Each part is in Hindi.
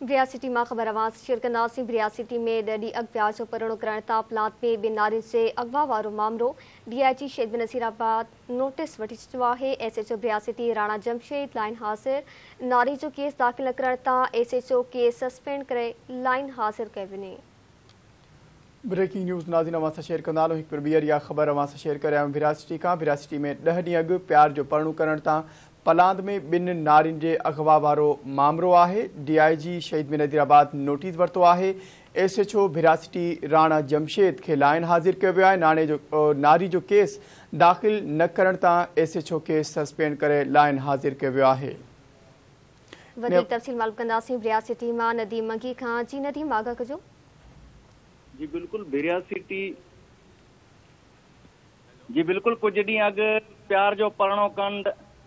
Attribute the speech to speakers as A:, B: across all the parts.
A: ब्रियासिटी माँ ख़बर आवाज़ शेयर कंदासीं ब्रियासिटी में ॾही अॻियार जो परणो करण तां प्लांट में नारियुनि जे अगवा वारो मामिलो। डीआईजी शहीद नसीराबाद नोटिस वठी चुको आहे। एसएचओ ब्रियासिटी राणा जमशेद, लाइन हाज़िर नारी जो केस दाख़िल करण तां एसएचओ केस सस्पेंड करे, लाइन हाज़िर कयो वञे
B: ब्रेकिंग न्यूज़ नाज़ीन अवां सां शेयर कंदा हलो हिकु ॿीहर ख़बर अवां सां शेयर करे आहियूं विरासिटी खां विरासिटी में ॾह ॾींहं अॻु प्यार जो परणो करण पलांद में ॿिनि नारियुनि जे अगवा वारो मामिलो आहे। डीआईजी शहीद में नदीराबाद नोटिस वरितो आहे। एस एच ओ विरासिटी राणा जमशेद खे लाइन हाज़िर कयो वियो आहे। नाणे जो नारी जो केस दाख़िल न करण तां S H O case suspend करे लाइन हाज़िर कयो वियो आहे।
A: वधीक तफ़सील मालूम कंदासीं ब्रियासिटी माँ नदीम मंगी खां। जी नदीम आगाह कजो।
C: जी बिल्कुल बिरिया जी बिल्कुल कुछ ॾींहं अॻु प्यार जो परणो कंड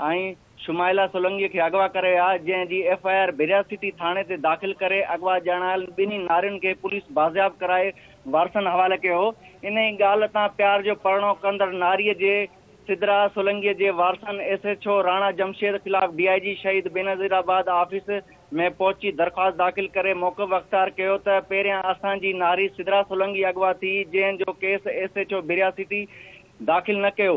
C: ऐं शुमाइला सोलंगीअ खे अगवा करे आहे जंहिंजी एफ़ आई आर बिरियासिटी थाणे ते दाख़िल करे अगवा ॼाणायल ॿिन्ही नारियुनि खे पुलिस बाज़ियाब कराए वारसनि हवाले कयो इन ई ॻाल्हि तां प्यार जो परणो कंदड़ नारीअ जे सिदरा सोलंगीअ जे वारसनि S H O Rana Jamshed ख़िलाफ़ डीआईजी शहीद बेनज़ीराबाद ऑफ़िस में पहुची दरख़्वास्त दाख़िल करे मौक़फ़ अख़्तियार कयो त पहिरियाँ असांजी नारी सिदरा सोलंगी अॻवा थी जंहिंजो केस एस एच ओ बिरिया सिटी दाख़िल न कयो।